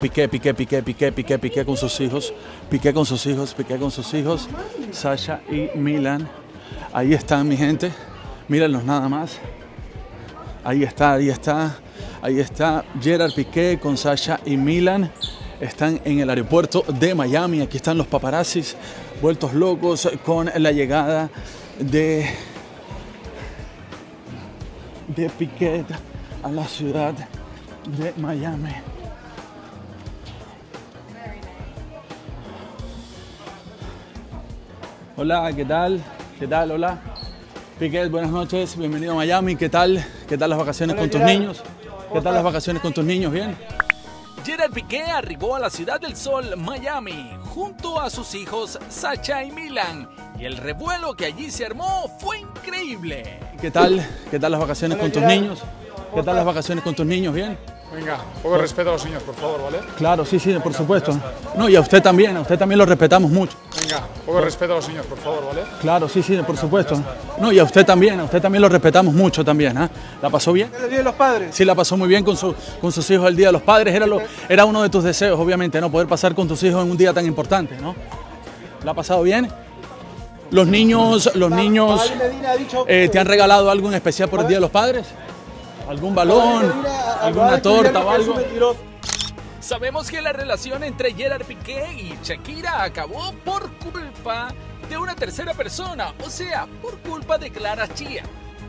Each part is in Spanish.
Piqué, Piqué, Piqué, Piqué, Piqué, Piqué con sus hijos, Piqué con sus hijos, Piqué con sus hijos, Sasha y Milan. Ahí están mi gente, mírenlos nada más. Ahí está, ahí está, ahí está Gerard Piqué con Sasha y Milan. Están en el aeropuerto de Miami. Aquí están los paparazzis vueltos locos con la llegada de, de Piqué a la ciudad de Miami. Hola, ¿qué tal? ¿Qué tal? Hola. Piquet, buenas noches, bienvenido a Miami. ¿Qué tal? ¿Qué tal las vacaciones con tus niños? ¿Qué tal las vacaciones con tus niños? ¿Bien? Gerard Piqué arribó a la Ciudad del Sol, Miami, junto a sus hijos Sacha y Milan. Y el revuelo que allí se armó fue increíble. ¿Qué tal? ¿Qué tal las vacaciones con tus niños? ¿Qué tal las vacaciones con tus niños? ¿Bien? Venga, un poco de respeto a los niños, por favor, ¿vale? Claro, sí, sí, por supuesto. No, y a usted también, a usted también lo respetamos mucho. Venga, un poco de respeto a los niños, por favor, ¿vale? Claro, sí, sí, por supuesto. No, y a usted también, a usted también lo respetamos mucho también. ¿ah? ¿La pasó bien? El Día de los Padres. Sí, la pasó muy bien con, su, con sus hijos el Día de los Padres. Era, lo, era uno de tus deseos, obviamente, ¿no? Poder pasar con tus hijos en un día tan importante, ¿no? ¿La ha pasado bien? Los niños, los niños Pavel Medina ha dicho eh, ¿te han regalado algo en especial por el Día de los Padres? ¿Algún balón? ¿Alguna torta o algo? Sabemos que la relación entre Gerard Piqué y Shakira acabó por culpa de una tercera persona, o sea, por culpa de Clara Chía.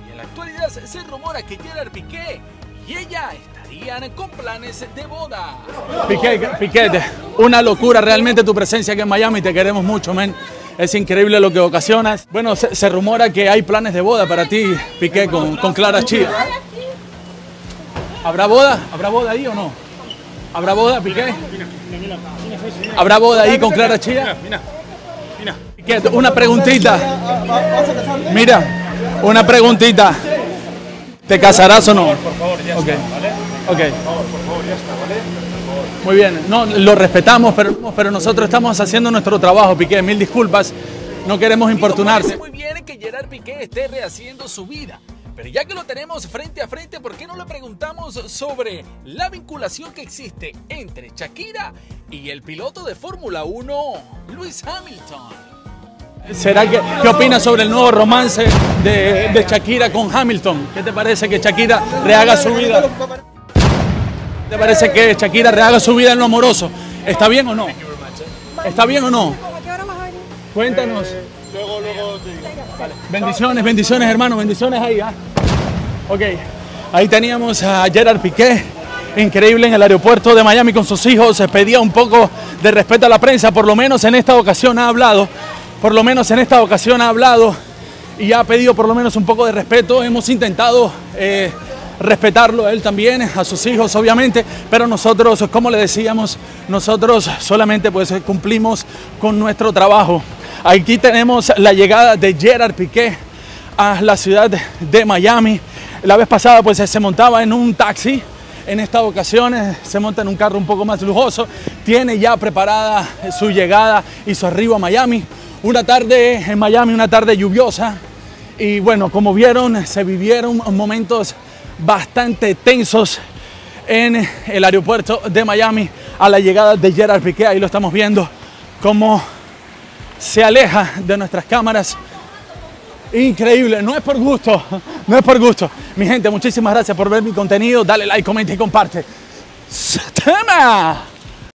Y en la actualidad se rumora que Gerard Piqué y ella estarían con planes de boda. Piqué, Piquete, una locura realmente tu presencia aquí en Miami, te queremos mucho, men. Es increíble lo que ocasionas. Bueno, se, se rumora que hay planes de boda para ti, Piqué, con, con Clara Chía. ¿Habrá boda? ¿Habrá boda ahí o no? ¿Habrá boda, Piqué? ¿Habrá boda ahí con Clara Chía? Mira, mira. Piqué, una preguntita. Mira, una preguntita. ¿Te casarás o no? Por favor, ya está, ¿vale? ok. Por favor, por favor, ya está, ¿vale? Muy bien, no, lo respetamos, pero, pero nosotros estamos haciendo nuestro trabajo, Piqué. Mil disculpas, no queremos Parece importunarte. muy bien que Gerard Piqué esté rehaciendo su vida. Pero ya que lo tenemos frente a frente, ¿por qué no le preguntamos sobre la vinculación que existe entre Shakira y el piloto de Fórmula 1, Lewis Hamilton? ¿Será que, ¿Qué opinas sobre el nuevo romance de, de Shakira con Hamilton? ¿Qué te parece que Shakira rehaga su vida? ¿Te parece que Shakira rehaga su vida en lo amoroso? ¿Está bien o no? ¿Está bien o no? Cuéntanos. Luego, luego te digo. Bendiciones, bendiciones hermano, bendiciones ahí. ¿ah? Ok, ahí teníamos a Gerard Piqué, increíble en el aeropuerto de Miami con sus hijos, se pedía un poco de respeto a la prensa, por lo menos en esta ocasión ha hablado, por lo menos en esta ocasión ha hablado y ha pedido por lo menos un poco de respeto, hemos intentado... eh, respetarlo a él también, a sus hijos obviamente, pero nosotros, como le decíamos, nosotros solamente pues cumplimos con nuestro trabajo. Aquí tenemos la llegada de Gerard Piqué a la ciudad de Miami. La vez pasada pues se montaba en un taxi, en esta ocasión eh, se monta en un carro un poco más lujoso, tiene ya preparada su llegada y su arribo a Miami. Una tarde en Miami, una tarde lluviosa, y bueno, como vieron, se vivieron momentos bastante tensos en el aeropuerto de Miami a la llegada de Gerard Piqué. Ahí lo estamos viendo cómo se aleja de nuestras cámaras. Increíble, no es por gusto, no es por gusto. Mi gente, muchísimas gracias por ver mi contenido. Dale like, comenta y comparte. ¡Tema!